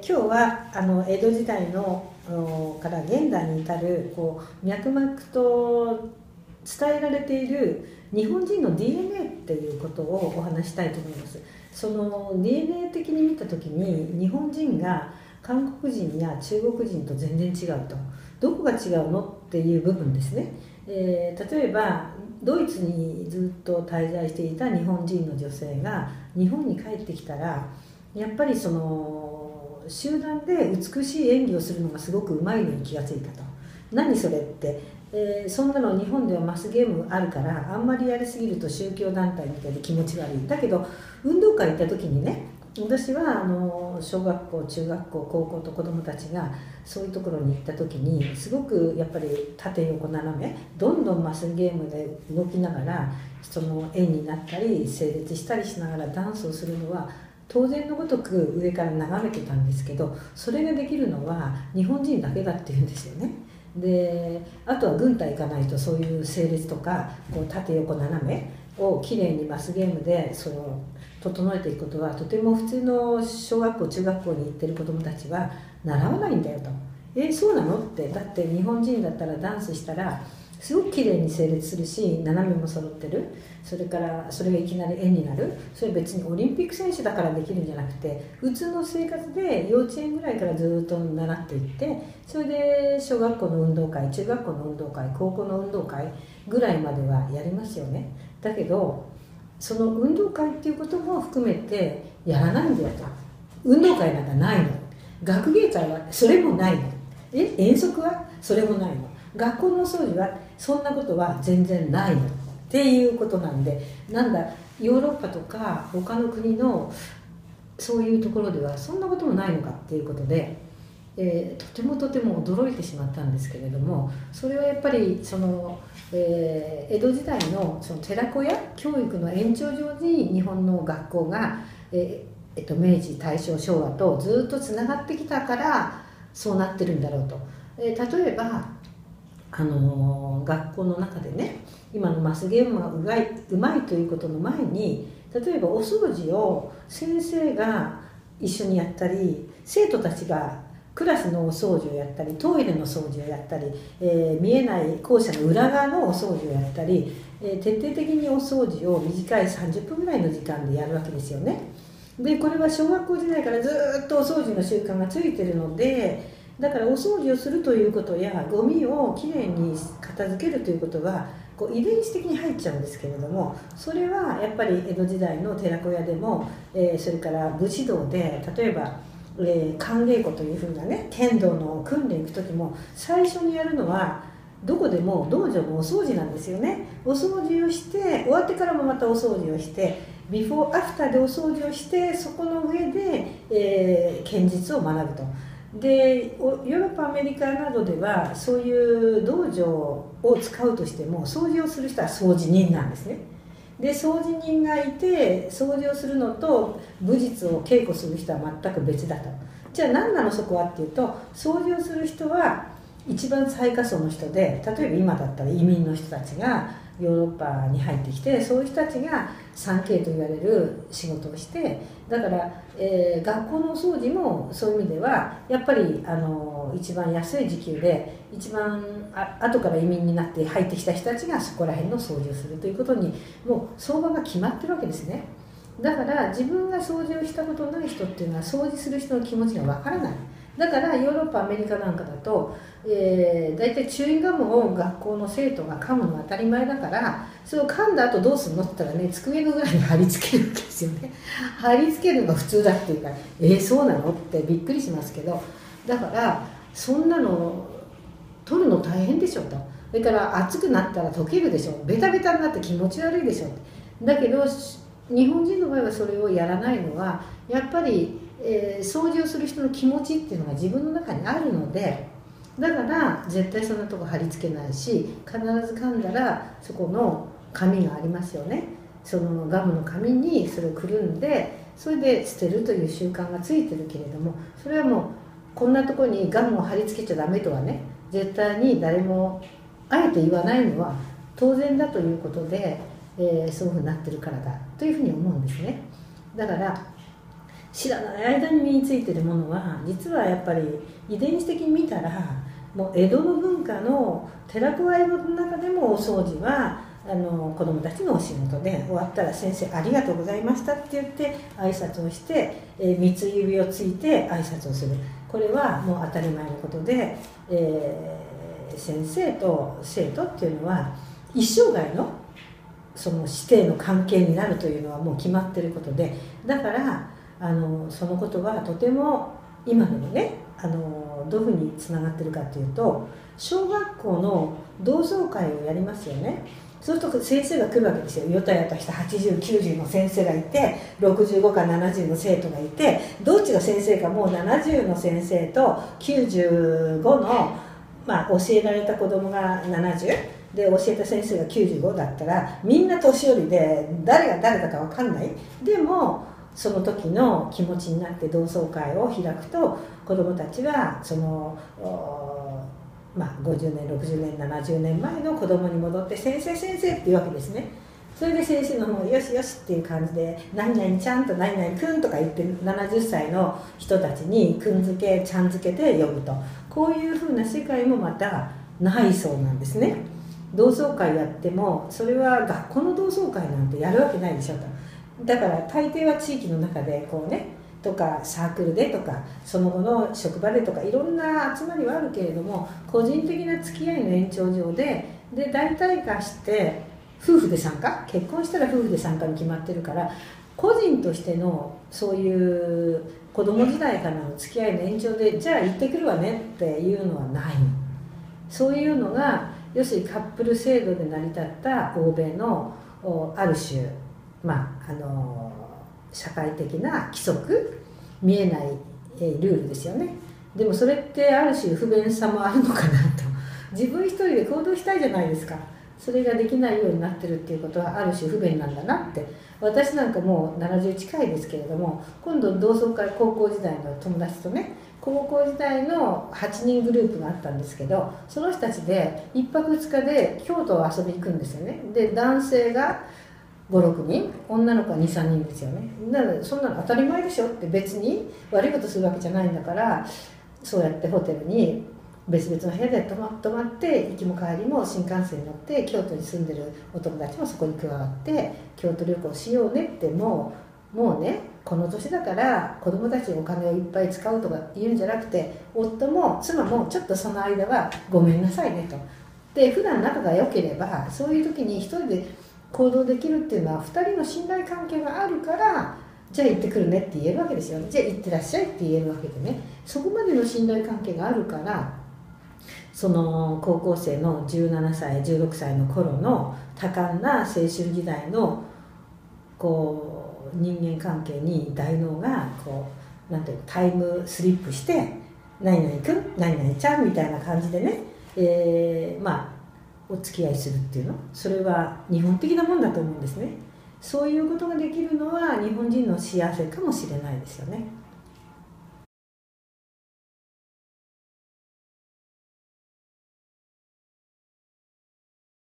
えー、今日はあの江戸時代のから現代に至るこう脈々と伝えられている日本人の DNA っていうことをお話したいと思います。その DNA 的に見た時に日本人が韓国人や中国人と全然違うと。どこが違うのっていう部分ですね、えー、例えばドイツにずっと滞在していた日本人の女性が日本に帰ってきたらやっぱりその集団で美しい演技をするのがすごくうまいのに気がついたと。何それって、えー、そんなの日本ではマスゲームあるからあんまりやりすぎると宗教団体みたいで気持ち悪い。だけど運動会行った時にね私はあの小学校中学校高校と子どもたちがそういうところに行った時にすごくやっぱり縦横斜めどんどんマスゲームで動きながらその円になったり整列したりしながらダンスをするのは当然のごとく上から眺めてたんですけどそれができるのは日本人だけだっていうんですよね。であとは軍隊行かないとそういう整列とかこう縦横斜めをきれいにマスゲームでその整えていくことはとても普通の小学校中学校に行ってる子どもたちは習わないんだよと。えそうなの？ってだって日本人だったらダンスしたらすごく綺麗に整列するし斜めも揃ってる。それからそれがいきなり円になる。それ別にオリンピック選手だからできるんじゃなくて普通の生活で幼稚園ぐらいからずっと習っていってそれで小学校の運動会中学校の運動会高校の運動会ぐらいまではやりますよね。だけどその運動会っていうことも含めてやらないんだよ。と運動会なんかないの。学芸会はそれもないの。え？遠足はそれもないの。学校の掃除はそんなことは全然ないのっていうことなんでなんだヨーロッパとか他の国のそういうところではそんなこともないのかっていうことで、えー、とてもとても驚いてしまったんですけれどもそれはやっぱりその、えー、江戸時代のその寺子屋教育の延長上に日本の学校が、えーえっと、明治大正昭和とずっとつながってきたからそうなってるんだろうと。えー、例えばあの学校の中でね今のマスゲームがうまいうまいということの前に例えばお掃除を先生が一緒にやったり生徒たちがクラスのお掃除をやったりトイレの掃除をやったり、えー、見えない校舎の裏側のお掃除をやったり、えー、徹底的にお掃除を短い30分ぐらいの時間でやるわけですよね。でこれは小学校時代からずっとお掃除の習慣がついてるのでだからお掃除をするということやゴミをきれいに片付けるということはこう遺伝子的に入っちゃうんですけれどもそれはやっぱり江戸時代の寺子屋でも、えー、それから武士道で例えば、えー、寒稽古というふうなね剣道の訓練行く時も最初にやるのはどこでも道場のお掃除なんですよねお掃除をして終わってからもまたお掃除をしてビフォーアフターでお掃除をしてそこの上で、えー、剣術を学ぶと。でヨーロッパアメリカなどではそういう道場を使うとしても掃除をする人は掃除人なんですね。で掃除人がいて掃除をするのと武術を稽古する人は全く別だと。じゃあ何なのそこはっていうと掃除をする人は一番最下層の人で例えば今だったら移民の人たちがヨーロッパに入ってきてそういう人たちが 3K と言われる仕事をしてだから、えー、学校のお掃除もそういう意味ではやっぱりあの一番安い時給で一番あ後から移民になって入ってきた人たちがそこら辺の掃除をするということにもう相場が決まってるわけですね。だから自分が掃除をしたことない人っていうのは掃除する人の気持ちがわからない。だからヨーロッパアメリカなんかだと、えー、大体チューインガムを学校の生徒が噛むのは当たり前だからそれを噛んだ後どうするのって言ったらね机の裏に貼り付けるわけですよね。貼り付けるのが普通だっていうからえー、そうなのってびっくりしますけどだからそんなの取るの大変でしょと。それから熱くなったら溶けるでしょベタベタになって気持ち悪いでしょだけど日本人の場合はそれをやらないのはやっぱりえー、掃除をする人の気持ちっていうのが自分の中にあるのでだから絶対そんなとこ貼り付けないし必ず噛んだらそこの紙がありますよね。そのガムの紙にそれをくるんでそれで捨てるという習慣がついてるけれどもそれはもうこんなとこにガムを貼り付けちゃダメとはね絶対に誰もあえて言わないのは当然だということで、えー、そういうふうになってるからだというふうに思うんですね。だから知らない間に身についてるものは実はやっぱり遺伝子的に見たらもう江戸の文化の寺子屋の中でもお掃除はあの子どもたちのお仕事で終わったら「先生ありがとうございました」って言って挨拶をして、え、三つ指をついて挨拶をする。これはもう当たり前のことで、えー、先生と生徒っていうのは一生涯のその師弟の関係になるというのはもう決まってることでだからあのそのことはとても今でもねあのどういうふうにつながってるかっていうと小学校の同窓会をやりますよね。そうすると先生が来るわけですよ。よたやたした8090の先生がいて65か70の生徒がいてどっちが先生かもう70の先生と95の、まあ、教えられた子供が70で教えた先生が95だったらみんな年寄りで誰が誰だか分かんない。でもその時の気持ちになって同窓会を開くと子どもたちはそのまあ、50年60年70年前の子供に戻って「先生先生」っていうわけですね。それで先生の方よしよしっていう感じで「何々ちゃん」と「何々くん」とか言って70歳の人たちにくん付けちゃん付けで呼ぶと。こういうふうな世界もまたないそうなんですね。同窓会やってもそれは学校の同窓会なんてやるわけないでしょと。だから大抵は地域の中でこうねとかサークルでとかその後の職場でとかいろんな集まりはあるけれども個人的な付き合いの延長上でで大体化して夫婦で参加結婚したら夫婦で参加に決まってるから個人としてのそういう子供時代からの付き合いの延長でじゃあ行ってくるわねっていうのはない。そういうのが要するにカップル制度で成り立った欧米のある種まああの社会的な規則見えないルールですよね。でもそれってある種不便さもあるのかなと。自分一人で行動したいじゃないですか。それができないようになってるっていうことはある種不便なんだなって。私なんかもう70近いですけれども今度同窓会高校時代の友達とね高校時代の8人グループがあったんですけどその人たちで1泊2日で京都を遊びに行くんですよね。で男性が56人女の子は23人ですよねなのでそんなの当たり前でしょって別に悪いことするわけじゃないんだからそうやってホテルに別々の部屋で泊まって行きも帰りも新幹線に乗って京都に住んでるお友達もそこに加わって京都旅行しようねってもうもうねこの年だから子供たちにお金をいっぱい使うとか言うんじゃなくて夫も妻もちょっとその間はごめんなさいねと。で普段仲が良ければそういう時に一人で行動できるっていうのは2人の信頼関係があるからじゃあ行ってくるねって言えるわけですよじゃあ行ってらっしゃいって言えるわけでね。そこまでの信頼関係があるからその高校生の17歳16歳の頃の多感な青春時代のこう人間関係に大脳がこうなんていうタイムスリップして「何々くん何々ちゃん」みたいな感じでね、えー、まあお付き合いするっていうの？それは日本的なもんだと思うんですね。そういうことができるのは日本人の幸せかもしれないですよね。